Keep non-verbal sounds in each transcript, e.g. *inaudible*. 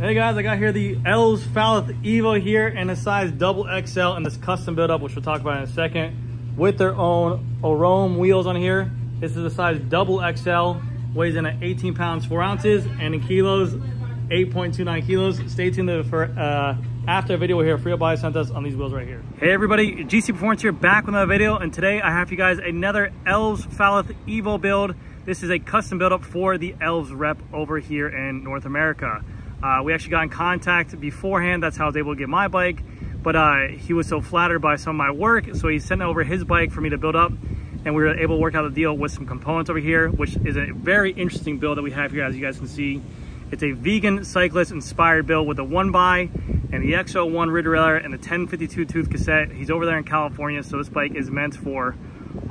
Hey guys, I got here the Elves Falath Evo here in a size double XL in this custom build up, which we'll talk about in a second, with their own Orome wheels on here. This is a size double XL, weighs in at 18 pounds, 4 ounces, and in kilos, 8.29 kilos. Stay tuned for uh, after the video hear freehub sent us on these wheels right here. Hey everybody, GC Performance here back with another video, and today I have for you guys another Elves Falath Evo build. This is a custom build up for the Elves rep over here in North America. Uh, we actually got in contact beforehand. That's how I was able to get my bike. But uh, he was so flattered by some of my work, so he sent over his bike for me to build up. And we were able to work out a deal with some components over here, which is a very interesting build that we have here, as you guys can see. It's a vegan cyclist inspired build with a one by and the X01 rear derailleur and the 1052 tooth cassette. He's over there in California, so this bike is meant for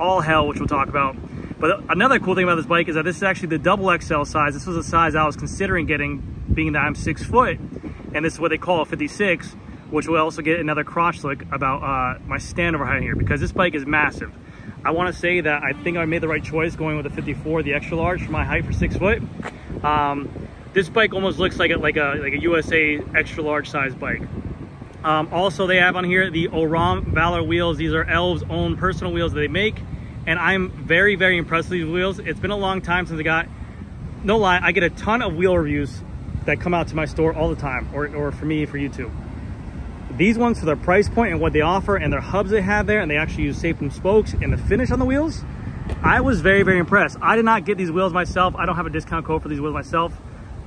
all hell, which we'll talk about. But another cool thing about this bike is that this is actually the double XL size. This was a size I was considering getting being that I'm six foot, and this is what they call a 56, which will also get another crotch look about uh, my standover height here because this bike is massive. I want to say that I think I made the right choice going with the 54, the extra large for my height for six foot. Um, this bike almost looks like a, like a like a USA extra large size bike. Um, also, they have on here the Orome Valor wheels. These are Elves' own personal wheels that they make. And I'm very, very impressed with these wheels. It's been a long time since I got, no lie, I get a ton of wheel reviews that come out to my store all the time, or, or for me, for you too. These ones, for their price point and what they offer and their hubs they have there, and they actually use Safety spokes and the finish on the wheels, I was very, very impressed. I did not get these wheels myself. I don't have a discount code for these wheels myself.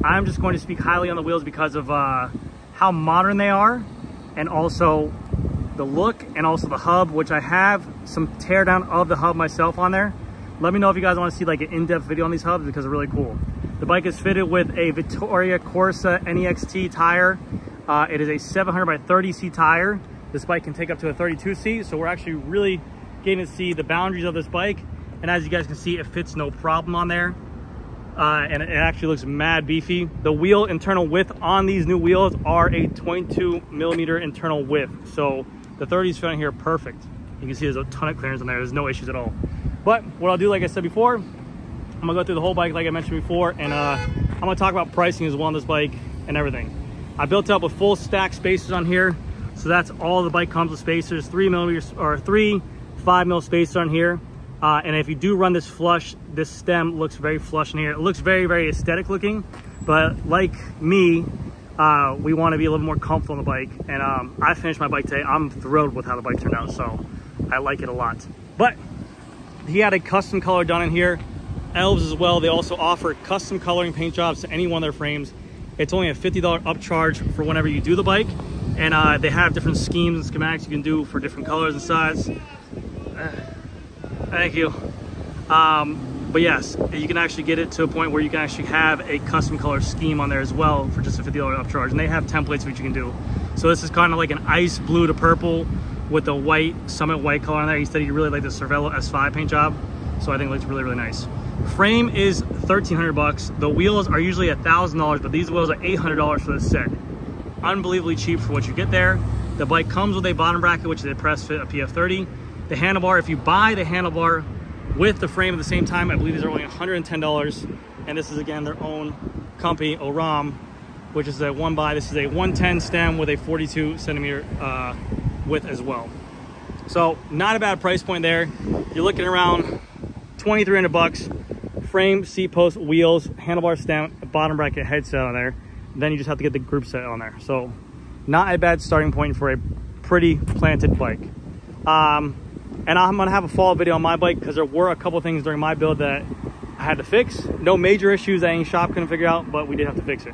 I'm just going to speak highly on the wheels because of uh, how modern they are and also the look and also the hub, which I have some teardown of the hub myself on there. Let me know if you guys want to see like an in-depth video on these hubs because they're really cool. The bike is fitted with a Vittoria Corsa NEXT tire. Uh, it is a 700 by 30C tire. This bike can take up to a 32C, so we're actually really getting to see the boundaries of this bike. And as you guys can see, it fits no problem on there. Uh, and it actually looks mad beefy. The wheel internal width on these new wheels are a 22 millimeter internal width. So the 30s fit on here perfect. You can see there's a ton of clearance on there. There's no issues at all. But what I'll do, like I said before, I'm gonna go through the whole bike like I mentioned before, and uh, I'm gonna talk about pricing as well on this bike and everything. I built up with full stack spacers on here. So that's all the bike comes with spacers, three millimeters or three five mil spacers on here. Uh, and if you do run this flush, this stem looks very flush in here. It looks very, very aesthetic looking, but like me, uh, we want to be a little more comfortable on the bike. And um, I finished my bike today. I'm thrilled with how the bike turned out, so I like it a lot. But he had a custom color done in here elves as well. They also offer custom coloring paint jobs to any one of their frames. It's only a $50 upcharge for whenever you do the bike and uh, they have different schemes and schematics you can do for different colors and sizes uh, thank you. Um, but yes you can actually get it to a point where you can actually have a custom color scheme on there as well for just a $50 upcharge and they have templates which you can do. So this is kind of like an ice blue to purple with the white summit white color on there. He said he really liked the cervelo s5 paint job so i think it looks really really nice Frame is 1300 bucks. The wheels are usually a $1,000, but these wheels are $800 for the set. Unbelievably cheap for what you get there. The bike comes with a bottom bracket, which is a press fit, a PF30. The handlebar, if you buy the handlebar with the frame at the same time, I believe these are only $110. And this is again their own company, Oram, which is a one by. This is a 110 stem with a 42 centimeter uh, width as well. So not a bad price point there. You're looking around 2300 bucks frame seat post wheels handlebar stem bottom bracket headset on there. Then you just have to get the group set on there. So not a bad starting point for a pretty planted bike. Um, and i'm gonna have a follow video on my bike because there were a couple things during my build that i had to fix. No major issues that any shop couldn't figure out but we did have to fix it.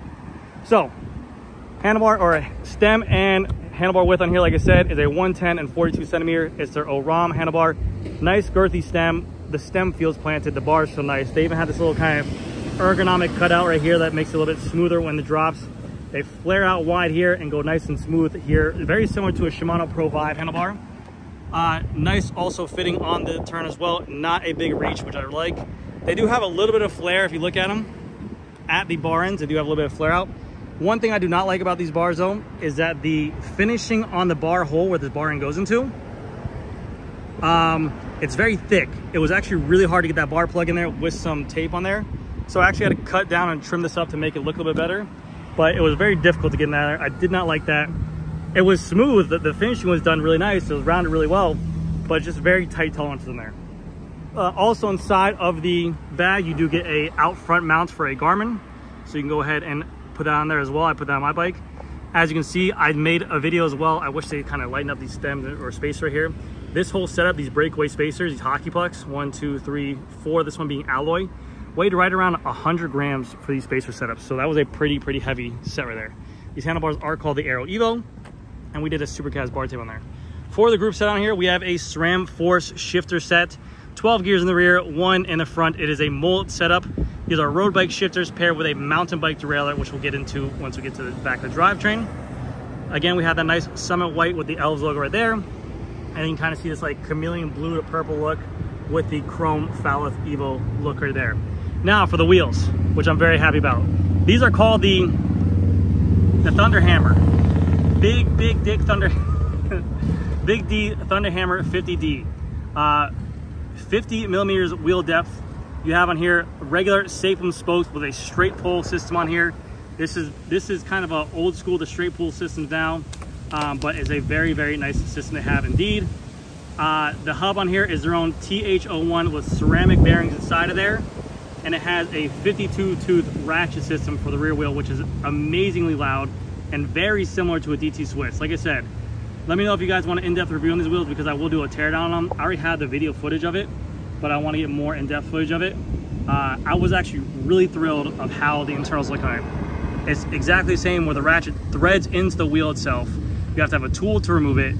So handlebar or stem and handlebar width on here like i said is a 110 and 42 centimeter. It's their orome handlebar. Nice girthy stem the stem feels planted. The bars feel nice. They even have this little kind of ergonomic cutout right here that makes it a little bit smoother when the drops. They flare out wide here and go nice and smooth here. Very similar to a Shimano Pro Vibe handlebar. Uh, nice also fitting on the turn as well. Not a big reach, which I like. They do have a little bit of flare if you look at them. At the bar ends, they do have a little bit of flare out. One thing I do not like about these bars though, is that the finishing on the bar hole where the bar end goes into, um, it's very thick. It was actually really hard to get that bar plug in there with some tape on there. So I actually had to cut down and trim this up to make it look a little bit better. but it was very difficult to get in there. I did not like that. It was smooth. The, finishing was done really nice. It was rounded really well, but just very tight tolerances in there. Uh, also inside of the bag, you do get a out front mount for a Garmin. So you can go ahead and put that on there as well. I put that on my bike. As you can see, I made a video as well. I wish they kind of lighten up these stems or space right here. This whole setup, these breakaway spacers, these hockey pucks, one, two, three, four, this one being alloy, weighed right around 100 grams for these spacer setups. So that was a pretty, pretty heavy set right there. These handlebars are called the Aero Evo, and we did a Supacaz bar tape on there. For the group set on here, we have a SRAM Force shifter set, 12 gears in the rear, one in the front. It is a mullet setup. These are road bike shifters paired with a mountain bike derailleur, which we'll get into once we get to the back of the drivetrain. Again, we have that nice Summit white with the Elves logo right there and you can kind of see this like chameleon blue to purple look with the chrome Falath Evo look right there. Now for the wheels, which I'm very happy about. These are called the, the Thunder Hammer. Big, big dick Thunder, *laughs* Big D Thunder Hammer 50D. Uh, 50 millimeters wheel depth. You have on here regular Sapim spokes with a straight pull system on here. This is this is kind of an old school, the straight pull system now um, but is a very, very nice system to have indeed. Uh, the hub on here is their own TH01 with ceramic bearings inside of there. And it has a 52 tooth ratchet system for the rear wheel, which is amazingly loud and very similar to a DT Swiss. Like I said, let me know if you guys want an in-depth review on these wheels because I will do a teardown on them. I already had the video footage of it, but I want to get more in-depth footage of it. Uh, I was actually really thrilled of how the internals look on it. It's exactly the same where the ratchet threads into the wheel itself you have to have a tool to remove it.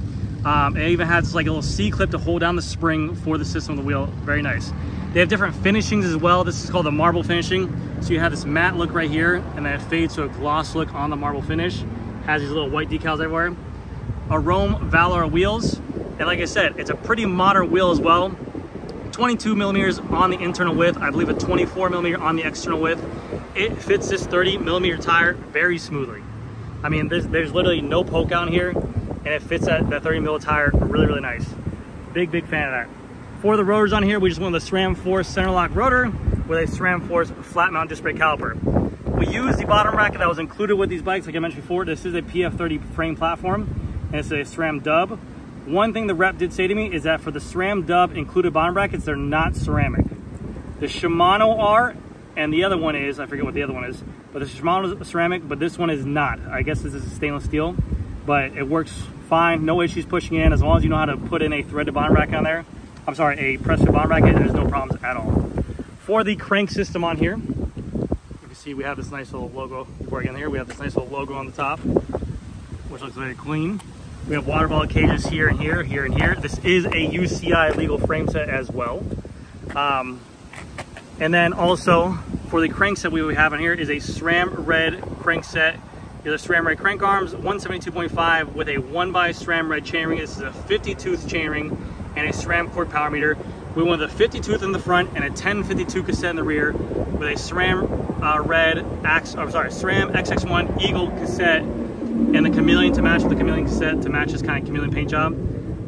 Um, it even has like a little C-clip to hold down the spring for the system of the wheel. Very nice. They have different finishings as well. This is called the marble finishing. So you have this matte look right here and then it fades to a gloss look on the marble finish. Has these little white decals everywhere. Arome Valor wheels. And like I said, it's a pretty modern wheel as well. 22 millimeters on the internal width. I believe a 24 millimeter on the external width. It fits this 30 millimeter tire very smoothly. I mean, there's, there's literally no poke on here and it fits that, that 30 mil tire really, really nice. Big, big fan of that. For the rotors on here, we just went with a SRAM Force center lock rotor with a SRAM Force flat mount disc brake caliper. We used the bottom bracket that was included with these bikes, like I mentioned before. This is a PF30 frame platform and it's a SRAM dub. One thing the rep did say to me is that for the SRAM dub included bottom brackets, they're not ceramic. The Shimano are, and the other one is, I forget what the other one is, but the Shimano is ceramic, but this one is not. I guess this is stainless steel, but it works fine. No issues pushing in as long as you know how to put in a threaded bond bracket on there. I'm sorry, a press fit bottom bracket, there's no problems at all. For the crank system on here, you can see we have this nice little logo. Before I get in here, we have this nice little logo on the top, which looks very clean. We have water bottle cages here and here, here and here. This is a UCI legal frame set as well. Um, and then also for the crankset we have on here is a SRAM red crankset. These are SRAM red crank arms, 172.5 with a 1 by SRAM red chainring. This is a 50 tooth chainring and a SRAM Quarq power meter. We went with a 50 tooth in the front and a 1052 cassette in the rear with a SRAM uh, red, Ax, I'm sorry, SRAM XX1 Eagle cassette and the chameleon to match with the chameleon cassette to match this kind of chameleon paint job.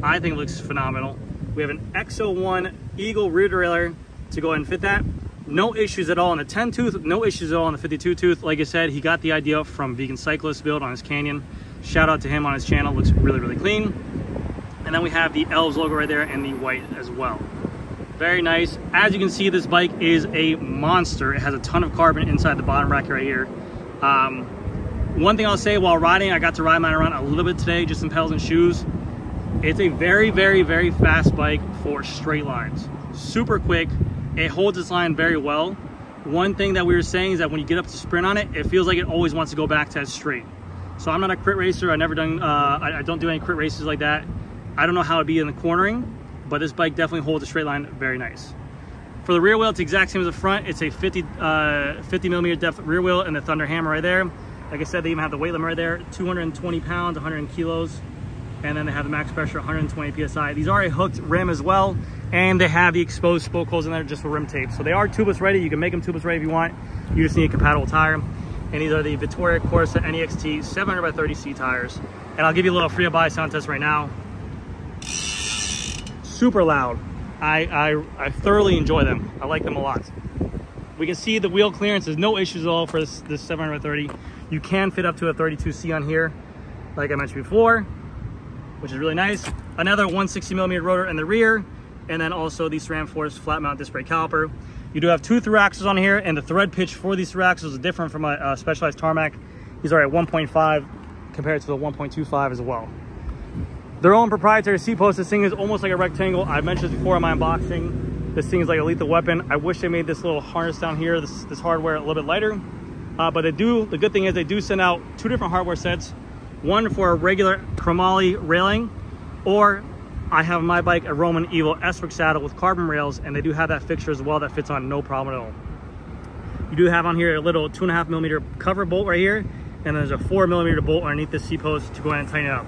I think it looks phenomenal. We have an X01 Eagle rear derailleur to go ahead and fit that no issues at all on the 10 tooth, no issues at all on the 52 tooth. Like I said, he got the idea from Vegan Cyclist build on his Canyon. Shout out to him on his channel, looks really, really clean. And then we have the Elves logo right there and the white as well. Very nice. As you can see, this bike is a monster. It has a ton of carbon inside the bottom bracket right here. Um, one thing I'll say while riding, I got to ride mine around a little bit today, just in pedals and shoes. It's a very, very, very fast bike for straight lines. Super quick, it holds its line very well. One thing that we were saying is that when you get up to sprint on it, it feels like it always wants to go back to that straight. So I'm not a crit racer. I never done, uh, I, I, don't do any crit races like that. I don't know how it'd be in the cornering, but this bike definitely holds a straight line very nice. For the rear wheel, it's the exact same as the front. It's a 50, uh, 50 millimeter depth rear wheel and the Thunder Hammer right there. Like I said, they even have the weight limit right there, 220 pounds, 100 kilos. And then they have the max pressure, 120 PSI. These are a hooked rim as well and they have the exposed spoke holes in there just for rim tape. So they are tubeless ready. You can make them tubeless ready if you want. You just need a compatible tire. And these are the Vittoria Corsa NEXT 700 by 30 C tires. And I'll give you a little freehub sound test right now. Super loud. I, I, I thoroughly enjoy them. I like them a lot. We can see the wheel clearance. There's no issues at all for this, this 730. You can fit up to a 32C on here, like I mentioned before, which is really nice. Another 160 millimeter rotor in the rear, and then also the SRAM Force flat mount disc brake caliper. You do have two through axles on here, and the thread pitch for these through axles is different from a, a specialized tarmac. These are at 1.5 compared to the 1.25 as well. Their own proprietary seat post. This thing is almost like a rectangle. I mentioned before in my unboxing. This thing is like a lethal weapon. I wish they made this little harness down here, this, this hardware a little bit lighter. Uh, but they do, the good thing is they do send out two different hardware sets. One for a regular chromoly railing, or I have my bike a Romin Evo S-Work saddle with carbon rails, and they do have that fixture as well that fits on no problem at all. You do have on here a little two and a half millimeter cover bolt right here, and there's a four millimeter bolt underneath the seat post to go ahead and tighten it up.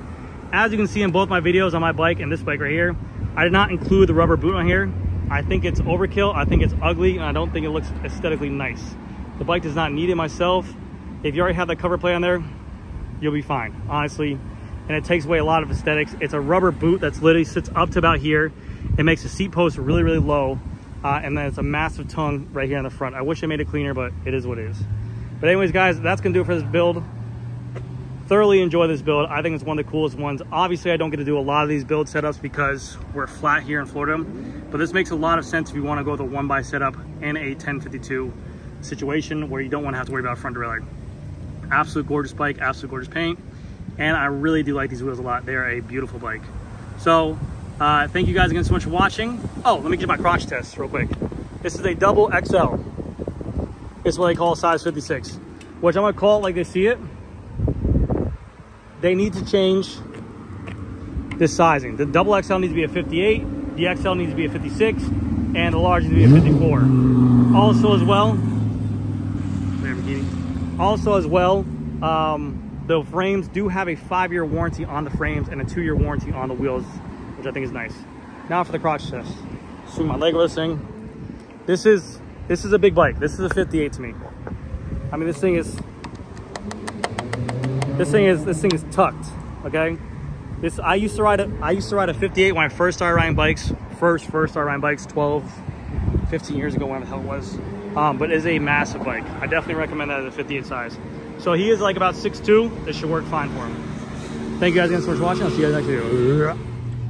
As you can see in both my videos on my bike and this bike right here, I did not include the rubber boot on here. I think it's overkill, I think it's ugly, and I don't think it looks aesthetically nice. The bike does not need it myself. If you already have that cover plate on there, you'll be fine, honestly. And it takes away a lot of aesthetics. It's a rubber boot that's literally sits up to about here. It makes the seat post really, really low. Uh, and then it's a massive tongue right here on the front. I wish I made it cleaner, but it is what it is. But anyways, guys, that's gonna do it for this build thoroughly enjoy this build. I think it's one of the coolest ones. Obviously, I don't get to do a lot of these build setups because we're flat here in Florida, but this makes a lot of sense if you want to go with a one by setup in a 1052 situation where you don't want to have to worry about front derailleur. Absolute gorgeous bike, absolute gorgeous paint, and I really do like these wheels a lot. They are a beautiful bike. So, uh, thank you guys again so much for watching. Oh, let me get my crotch test real quick. This is a double XL. It's what they call size 56, which I'm gonna call it like they see it they need to change this sizing. The double XL needs to be a 58, the XL needs to be a 56, and the large needs to be a 54. Also as well, also as well, um, the frames do have a five-year warranty on the frames and a two-year warranty on the wheels, which I think is nice. Now for the crotch test. Swing my leg thing. This is this is a big bike. This is a 58 to me. I mean, this thing is this thing is this thing is tucked, okay? This I used to ride a I used to ride a 58 when I first started riding bikes. First, first started riding bikes 12, 15 years ago, whatever the hell it was. Um, but it's a massive bike. I definitely recommend that as a 58 size. So he is like about 6'2". This should work fine for him. Thank you guys again so much for watching. I'll see you guys next video.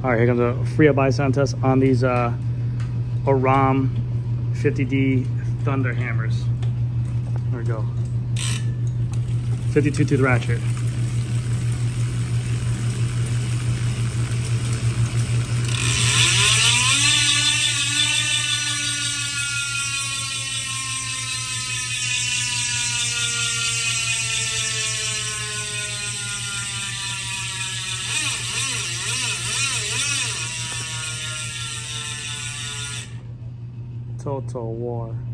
All right, here comes a buy sound test on these uh, Oram 50D Thunder hammers. There we go. 52 tooth ratchet. Total War.